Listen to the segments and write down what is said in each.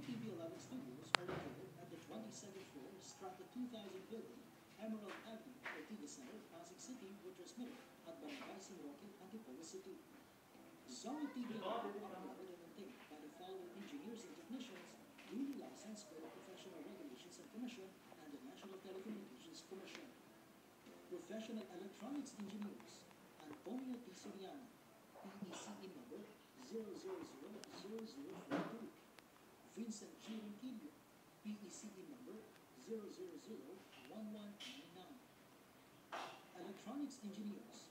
TV 11 studios are located at the 22nd floor, Strata 2000 building, Emerald Avenue, Ortigas Center, Pasig City, were transmitted at Barangay San Roque, Antipolo City. Zoe TV 11 operated and maintained by the following engineers and technicians duly licensed by the Professional Regulations and Commission and the National Telecommunications Commission. Professional Electronics Engineers, Antonio T. Soriano, PECE number 0000042. Vincent G. Rinquillo, PECE number 0001199. Electronics Engineers,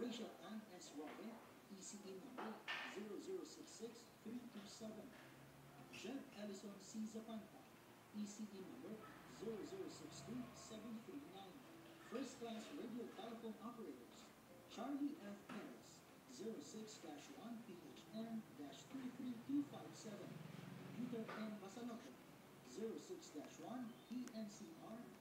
Rachel Ann S. Roque, PCE number 0066327. Jeff Ellison C. Zapanta, PCE number 0062739. First Class Radio Telephone Operators, Charlie F. Perez, 06-1 PHN-23257. Peter N. Basalote, 06-1 PNCR-23273.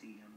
see him.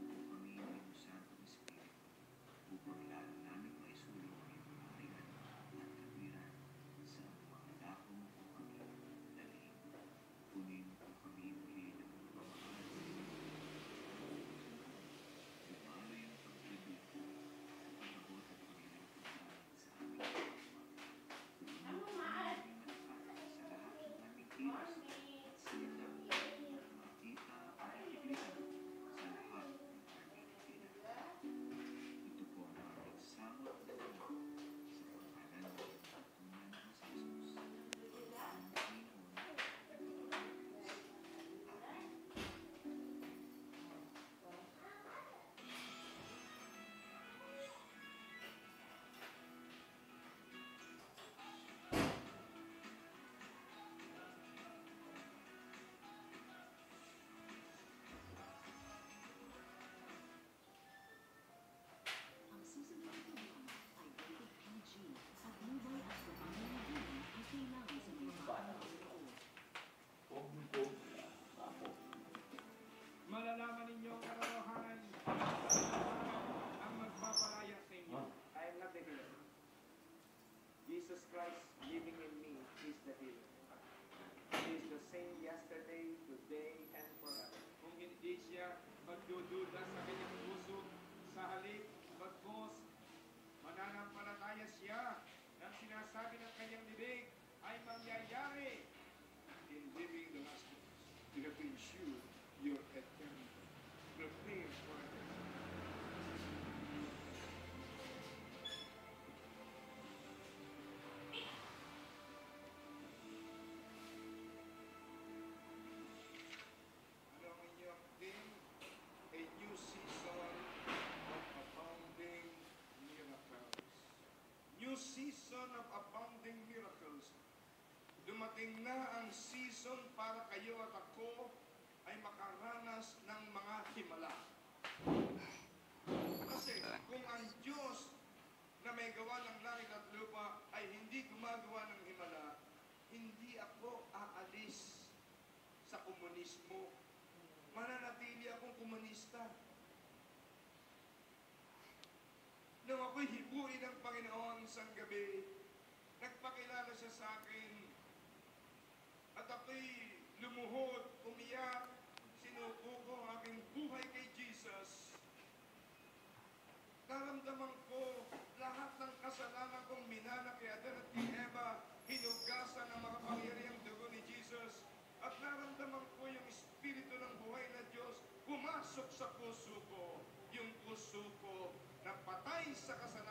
Dumating na ang season para kayo at ako ay makaranas ng mga himala. Kasi kung ang Diyos na may gawa ng langit at lupa ay hindi gumagawa ng himala, hindi ako aalis sa komunismo. Mananatili akong komunista. Nung ako'y hibuin ng Panginoon isang gabi, nagpakilala siya sa akin ako'y lumuhod, umiyak, sinuko ko ang aking buhay kay Jesus. Naramdaman ko lahat ng kasalanan kong minana kay Adan at kay Eva, hinugasan ng makapangyarihang dugo ni Jesus. At naramdaman ko yung Espiritu ng buhay na Diyos pumasok sa puso ko. Yung puso ko na patay sa kasalanan